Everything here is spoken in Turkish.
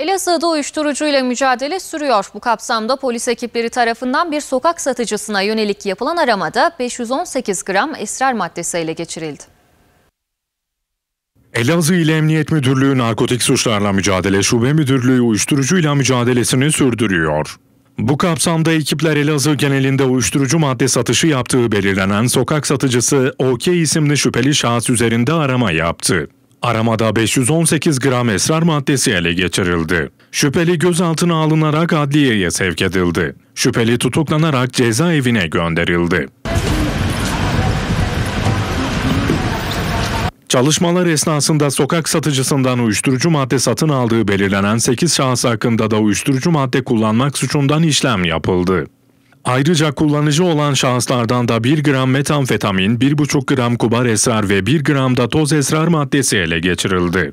Elazığ'da uyuşturucuyla mücadele sürüyor. Bu kapsamda polis ekipleri tarafından bir sokak satıcısına yönelik yapılan aramada 518 gram esrar maddesi ele geçirildi. Elazığ İl Emniyet Müdürlüğü Narkotik Suçlarla Mücadele Şube Müdürlüğü uyuşturucuyla mücadelesini sürdürüyor. Bu kapsamda ekipler Elazığ genelinde uyuşturucu madde satışı yaptığı belirlenen sokak satıcısı OK isimli şüpheli şahıs üzerinde arama yaptı. Aramada 518 gram esrar maddesi ele geçirildi. Şüpheli gözaltına alınarak adliyeye sevk edildi. Şüpheli tutuklanarak cezaevine gönderildi. Çalışmalar esnasında sokak satıcısından uyuşturucu madde satın aldığı belirlenen 8 şahıs hakkında da uyuşturucu madde kullanmak suçundan işlem yapıldı. Ayrıca kullanıcı olan şahıslardan da 1 gram metamfetamin, 1,5 gram kubar esrar ve 1 gram da toz esrar maddesi ele geçirildi.